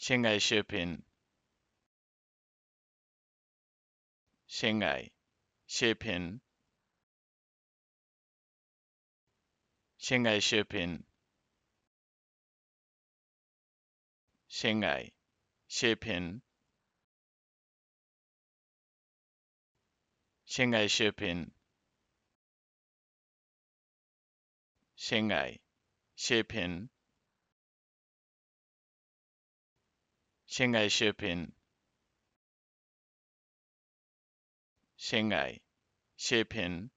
性爱视频，性爱视频，性爱视频，性爱视频，性爱视频，性爱视频。性爱视频，性爱视频，